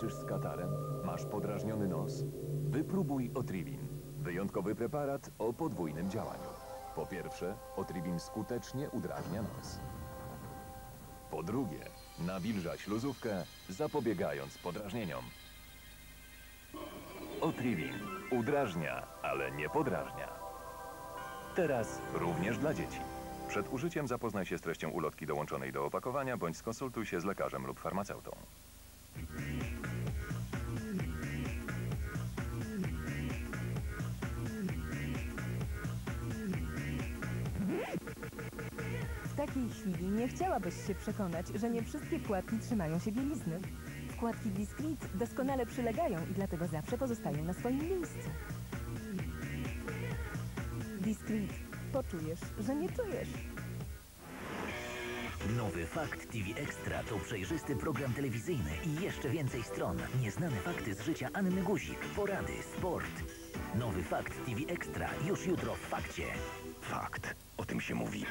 Walczysz z katarem? Masz podrażniony nos? Wypróbuj Otrivin. Wyjątkowy preparat o podwójnym działaniu. Po pierwsze, Otrivin skutecznie udrażnia nos. Po drugie, nawilża śluzówkę, zapobiegając podrażnieniom. Otrivin udrażnia, ale nie podrażnia. Teraz również dla dzieci. Przed użyciem zapoznaj się z treścią ulotki dołączonej do opakowania bądź skonsultuj się z lekarzem lub farmaceutą. Takiej chwili nie chciałabyś się przekonać, że nie wszystkie płatki trzymają się bielizny. Wkładki Discreet doskonale przylegają i dlatego zawsze pozostają na swoim miejscu. Discreet. Poczujesz, że nie czujesz. Nowy Fakt TV Extra to przejrzysty program telewizyjny i jeszcze więcej stron. Nieznane fakty z życia Anny Guzik, porady, sport. Nowy Fakt TV Extra już jutro w Fakcie. Fakt. O tym się mówi.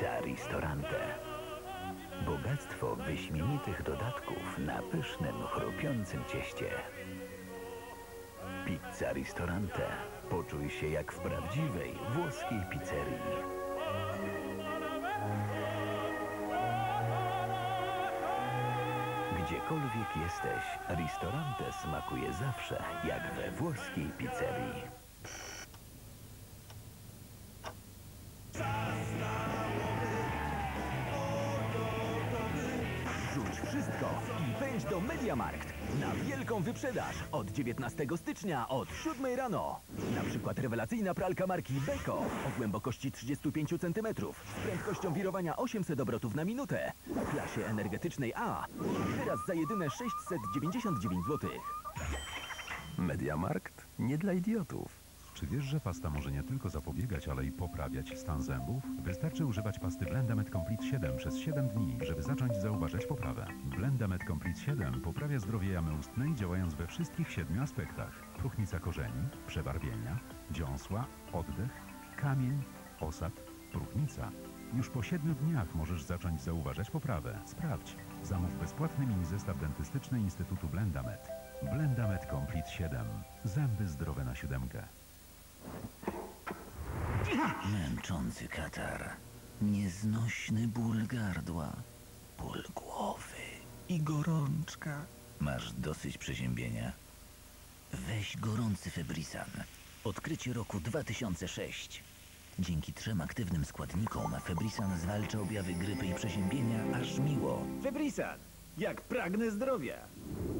Pizza Ristorante. Bogactwo wyśmienitych dodatków na pysznym, chrupiącym cieście. Pizza Ristorante. Poczuj się jak w prawdziwej włoskiej pizzerii. Gdziekolwiek jesteś, Ristorante smakuje zawsze jak we włoskiej pizzerii. Pędź do Mediamarkt na wielką wyprzedaż od 19 stycznia od 7 rano. Na przykład rewelacyjna pralka marki Beko o głębokości 35 cm z prędkością wirowania 800 obrotów na minutę w klasie energetycznej A. Teraz za jedyne 699 zł. Mediamarkt? Nie dla idiotów. Czy wiesz, że pasta może nie tylko zapobiegać, ale i poprawiać stan zębów? Wystarczy używać pasty Blendamed Complete 7 przez 7 dni, żeby zacząć zauważać poprawę. Blendamed Complete 7 poprawia zdrowie jamy ustnej, działając we wszystkich siedmiu aspektach. Próchnica korzeni, przebarwienia, dziąsła, oddech, kamień, osad, próchnica. Już po 7 dniach możesz zacząć zauważać poprawę. Sprawdź. Zamów bezpłatny mini zestaw dentystyczny Instytutu Blendamed. Blendamed Complete 7. Zęby zdrowe na siódemkę. Męczący katar. Nieznośny ból gardła. Ból głowy. I gorączka. Masz dosyć przeziębienia? Weź gorący Febrisan. Odkrycie roku 2006. Dzięki trzem aktywnym składnikom Febrisan zwalcza objawy grypy i przeziębienia aż miło. Febrisan, jak pragnę zdrowia.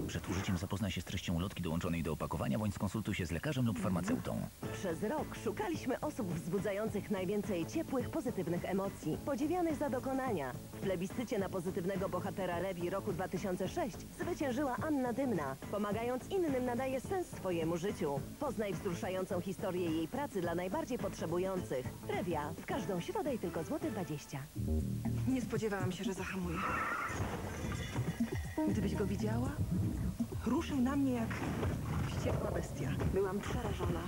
Przed użyciem zapoznaj się z treścią ulotki dołączonej do opakowania bądź skonsultuj się z lekarzem lub farmaceutą. Przez rok szukaliśmy osób wzbudzających najwięcej ciepłych, pozytywnych emocji, podziwianych za dokonania. W plebiscycie na pozytywnego bohatera Rewi roku 2006 zwyciężyła Anna Dymna. Pomagając innym nadaje sens swojemu życiu. Poznaj wzruszającą historię jej pracy dla najbardziej potrzebujących. Rewia w każdą środę i tylko złoty 20. Nie spodziewałam się, że zahamuje. Gdybyś go widziała, ruszył na mnie jak wściekła bestia. Byłam przerażona.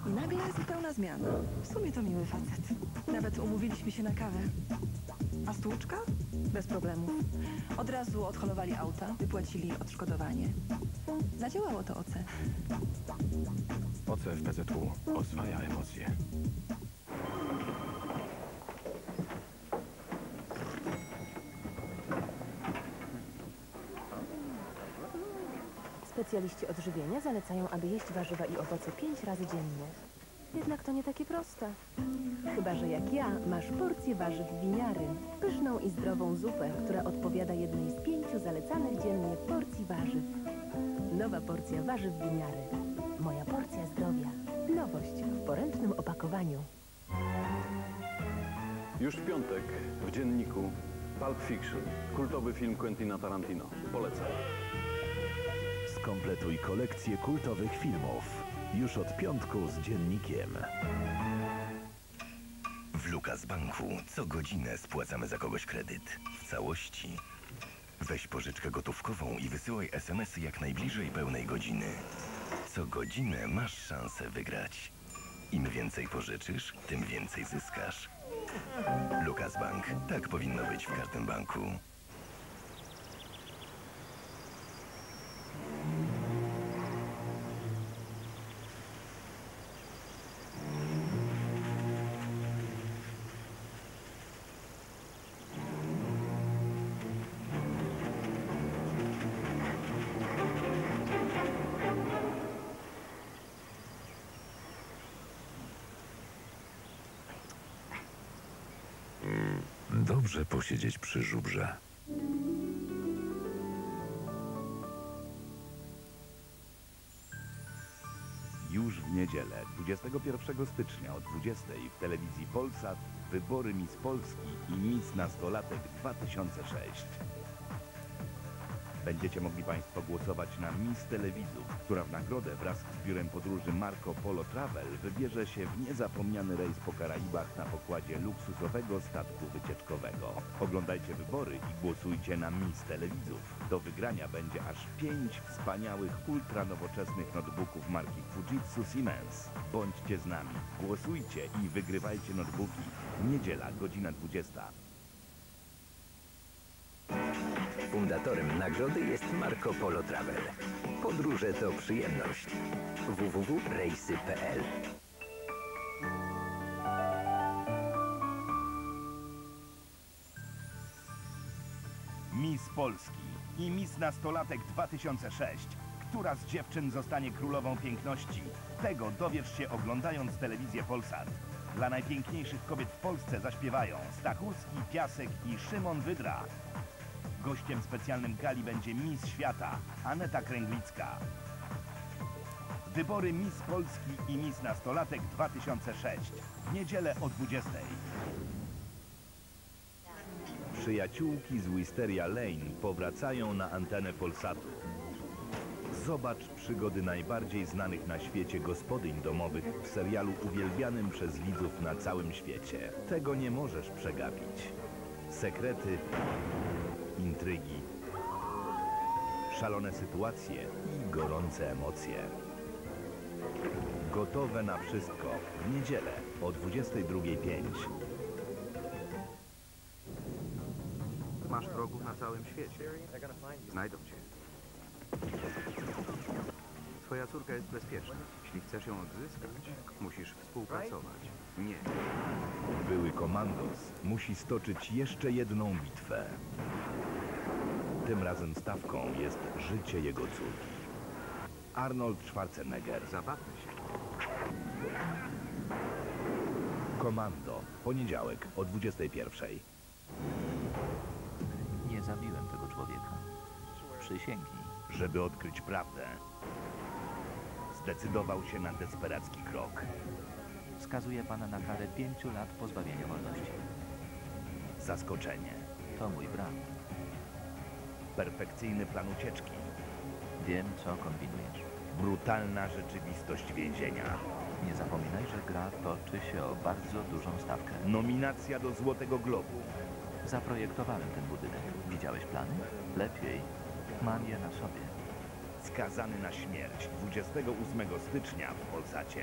I nagle zupełna zmiana. W sumie to miły facet. Nawet umówiliśmy się na kawę. A stłuczka? Bez problemów. Od razu odholowali auta, wypłacili odszkodowanie. Zadziałało to OC. OC w PZU oswaja emocje. Specjaliści odżywienia zalecają, aby jeść warzywa i owoce pięć razy dziennie. Jednak to nie takie proste. Chyba, że jak ja masz porcję warzyw winiary. Pyszną i zdrową zupę, która odpowiada jednej z pięciu zalecanych dziennie porcji warzyw. Nowa porcja warzyw winiary. Moja porcja zdrowia. Nowość w poręcznym opakowaniu. Już w piątek w dzienniku Pulp Fiction, kultowy film Quentina Tarantino. Polecam. Skompletuj kolekcję kultowych filmów. Już od piątku z dziennikiem. W Lukas Banku co godzinę spłacamy za kogoś kredyt. W całości. Weź pożyczkę gotówkową i wysyłaj SMS-y jak najbliżej pełnej godziny. Co godzinę masz szansę wygrać. Im więcej pożyczysz, tym więcej zyskasz. Lukas Bank. Tak powinno być w każdym banku. Dobrze posiedzieć przy żubrze. Już w niedzielę, 21 stycznia o 20 w telewizji Polsat wybory Miss Polski i Miss Nastolatek 2006. Będziecie mogli Państwo głosować na Miss Telewidzów, która w nagrodę wraz z biurem podróży Marco Polo Travel wybierze się w niezapomniany rejs po Karaibach na pokładzie luksusowego statku wycieczkowego. Oglądajcie wybory i głosujcie na Miss Telewidzów. Do wygrania będzie aż pięć wspaniałych, ultranowoczesnych notebooków marki Fujitsu Siemens. Bądźcie z nami, głosujcie i wygrywajcie notebooki. Niedziela, godzina 20. Fundatorem nagrody jest Marco Polo Travel. Podróże to przyjemność. www.rejsy.pl Miss Polski i Miss Nastolatek 2006. Która z dziewczyn zostanie królową piękności? Tego dowiesz się oglądając telewizję Polsat. Dla najpiękniejszych kobiet w Polsce zaśpiewają Stachurski, Piasek i Szymon Wydra. Gościem specjalnym gali będzie Miss Świata Aneta Kręglicka. Wybory Miss Polski i Miss Nastolatek 2006. W niedzielę o 20. Przyjaciółki z Wisteria Lane powracają na antenę Polsatu. Zobacz przygody najbardziej znanych na świecie gospodyń domowych w serialu uwielbianym przez widzów na całym świecie. Tego nie możesz przegapić. Sekrety, intrygi, szalone sytuacje i gorące emocje. Gotowe na wszystko w niedzielę o 22.05. Masz wrogów na całym świecie. Znajdą cię. Twoja córka jest bezpieczna. Jeśli chcesz ją odzyskać, musisz współpracować. Nie. Były komandos musi stoczyć jeszcze jedną bitwę. Tym razem stawką jest życie jego córki. Arnold Schwarzenegger. Zabawmy się. Komando. Poniedziałek o 21.00. Nie zabiłem tego człowieka. Przysięgnij. Żeby odkryć prawdę, zdecydował się na desperacki krok. Skazuje pana na karę pięciu lat pozbawienia wolności. Zaskoczenie. To mój brat. Perfekcyjny plan ucieczki. Wiem, co kombinujesz. Brutalna rzeczywistość więzienia. Nie zapominaj, że gra toczy się o bardzo dużą stawkę. Nominacja do Złotego Globu. Zaprojektowałem ten budynek. Widziałeś plany? Lepiej. Mam je na sobie. Skazany na śmierć 28 stycznia w Polsacie.